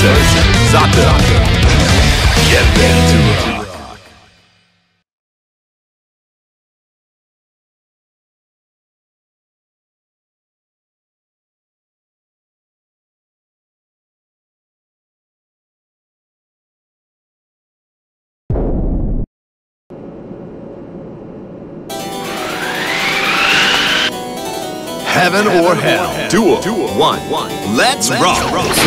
Versa, Heaven or hell. Duel. One. One. Let's rock. It's